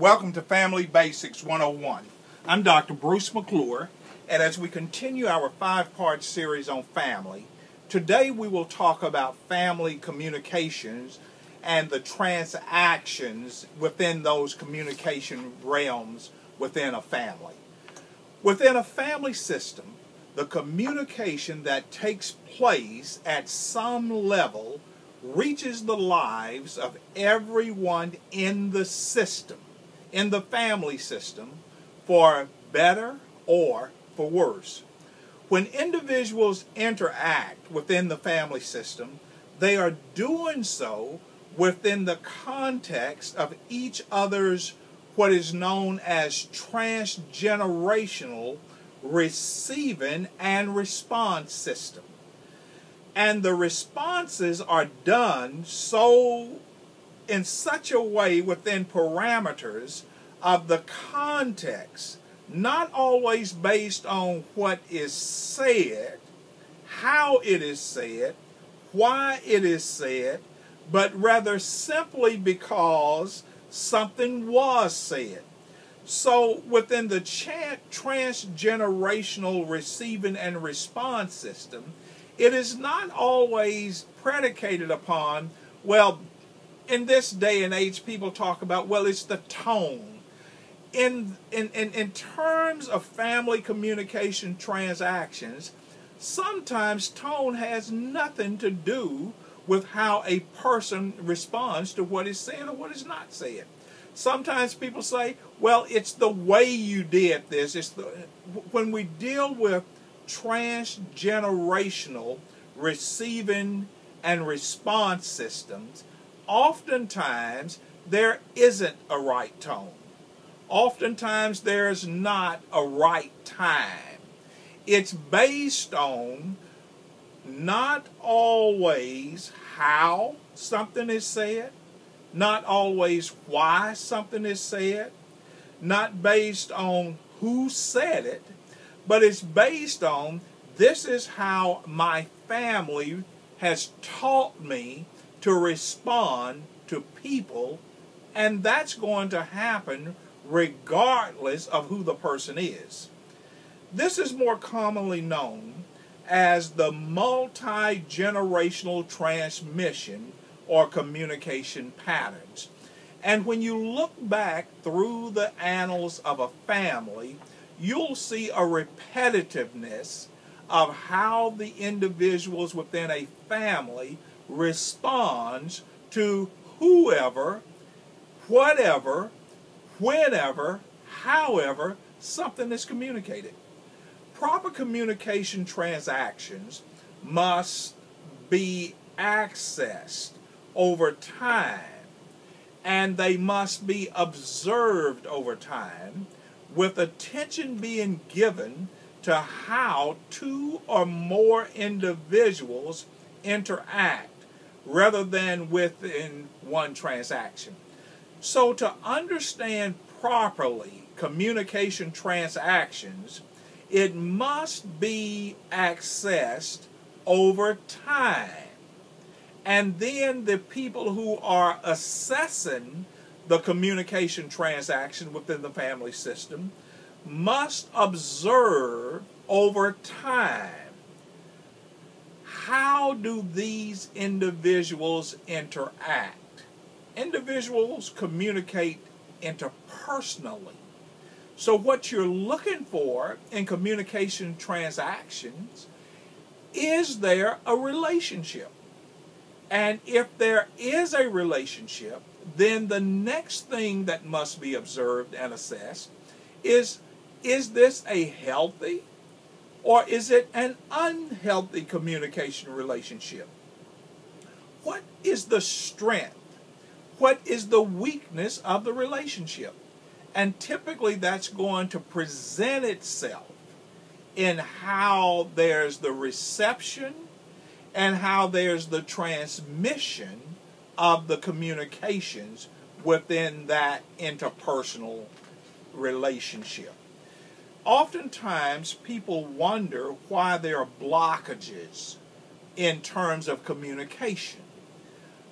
Welcome to Family Basics 101. I'm Dr. Bruce McClure, and as we continue our five part series on family, today we will talk about family communications and the transactions within those communication realms within a family. Within a family system, the communication that takes place at some level reaches the lives of everyone in the system, in the family system, for better or for worse. When individuals interact within the family system, they are doing so within the context of each other's what is known as transgenerational receiving and response system. And the responses are done so in such a way within parameters of the context, not always based on what is said, how it is said, why it is said, but rather simply because something was said. So, within the transgenerational receiving and response system, it is not always predicated upon, well, in this day and age, people talk about, well, it's the tone. In, in, in, in terms of family communication transactions, sometimes tone has nothing to do with how a person responds to what is said or what is not said. Sometimes people say, well, it's the way you did this. It's the, when we deal with transgenerational receiving and response systems, oftentimes there isn't a right tone. Oftentimes there's not a right time. It's based on not always how something is said, not always why something is said, not based on who said it, but it's based on this is how my family has taught me to respond to people, and that's going to happen regardless of who the person is. This is more commonly known as the multi generational transmission or communication patterns. And when you look back through the annals of a family, you'll see a repetitiveness of how the individuals within a family responds to whoever, whatever, whenever, however something is communicated. Proper communication transactions must be accessed over time and they must be observed over time with attention being given to how two or more individuals interact rather than within one transaction. So, to understand properly communication transactions, it must be accessed over time. And then the people who are assessing the communication transaction within the family system must observe over time how do these individuals interact individuals communicate interpersonally so what you're looking for in communication transactions is there a relationship and if there is a relationship then the next thing that must be observed and assessed is is this a healthy or is it an unhealthy communication relationship? What is the strength? What is the weakness of the relationship? And typically that's going to present itself in how there's the reception and how there's the transmission of the communications within that interpersonal relationship oftentimes people wonder why there are blockages in terms of communication.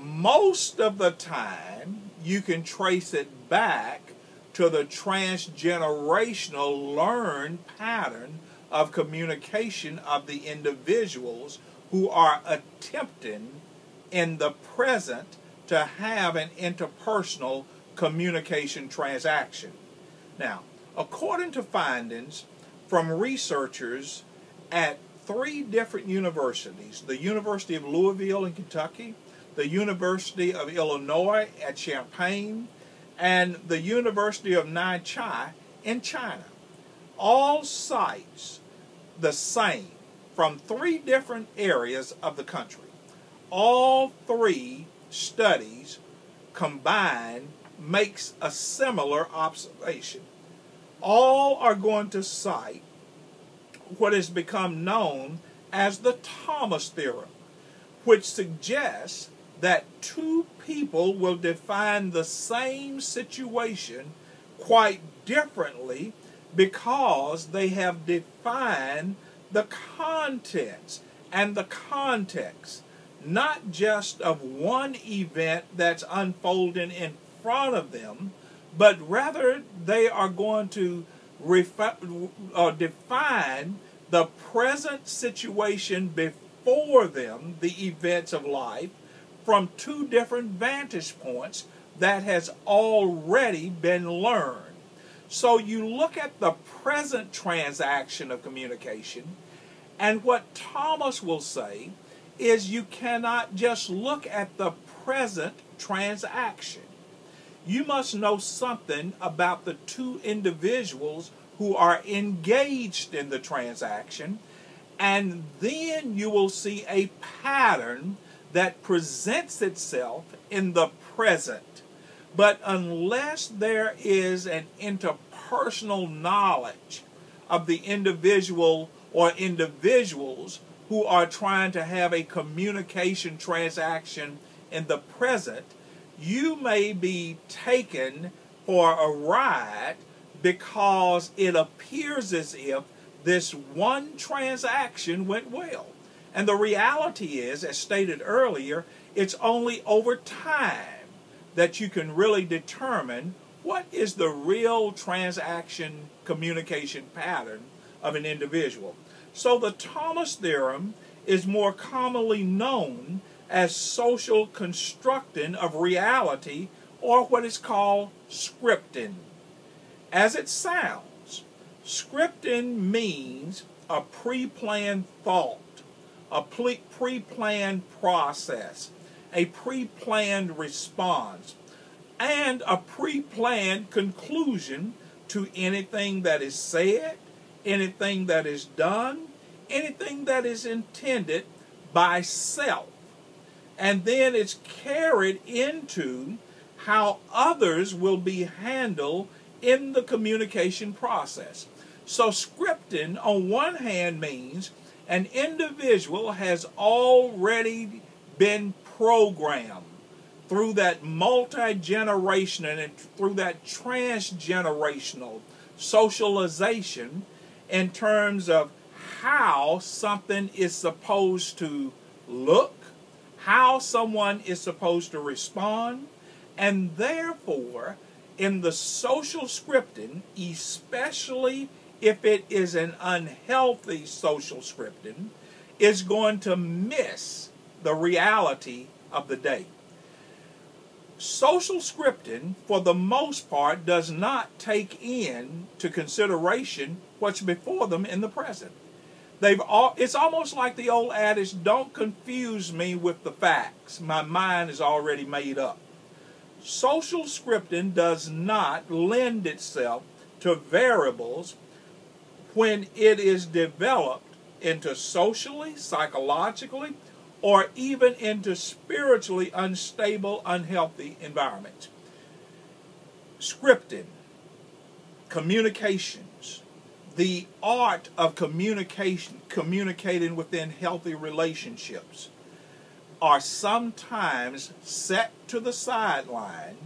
Most of the time, you can trace it back to the transgenerational learned pattern of communication of the individuals who are attempting in the present to have an interpersonal communication transaction. Now, according to findings from researchers at three different universities the University of Louisville in Kentucky, the University of Illinois at Champaign, and the University of Nankai in China. All sites the same from three different areas of the country. All three studies combined makes a similar observation. All are going to cite what has become known as the Thomas theorem, which suggests that two people will define the same situation quite differently because they have defined the contents and the context, not just of one event that's unfolding in front of them, but rather they are going to uh, define the present situation before them, the events of life, from two different vantage points that has already been learned. So you look at the present transaction of communication, and what Thomas will say is you cannot just look at the present transaction. You must know something about the two individuals who are engaged in the transaction, and then you will see a pattern that presents itself in the present. But unless there is an interpersonal knowledge of the individual or individuals who are trying to have a communication transaction in the present, you may be taken for a ride because it appears as if this one transaction went well. And the reality is, as stated earlier, it's only over time that you can really determine what is the real transaction communication pattern of an individual. So the Thomas theorem is more commonly known as social constructing of reality or what is called scripting. As it sounds, scripting means a pre planned thought a pre planned process, a pre planned response, and a pre planned conclusion to anything that is said, anything that is done, anything that is intended by self. And then it's carried into how others will be handled in the communication process. So, scripting, on one hand, means an individual has already been programmed through that multi generational and through that transgenerational socialization in terms of how something is supposed to look, how someone is supposed to respond, and therefore, in the social scripting, especially if it is an unhealthy social scripting, is going to miss the reality of the day. Social scripting, for the most part, does not take in to consideration what's before them in the present. They've all, it's almost like the old adage, don't confuse me with the facts. My mind is already made up. Social scripting does not lend itself to variables when it is developed into socially, psychologically, or even into spiritually unstable, unhealthy environments. Scripting, communications, the art of communication, communicating within healthy relationships, are sometimes set to the sideline,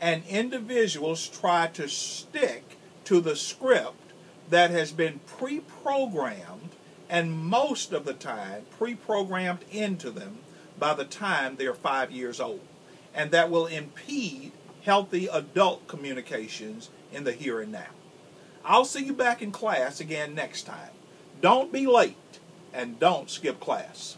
and individuals try to stick to the script that has been pre programmed and most of the time pre programmed into them by the time they're five years old. And that will impede healthy adult communications in the here and now. I'll see you back in class again next time. Don't be late and don't skip class.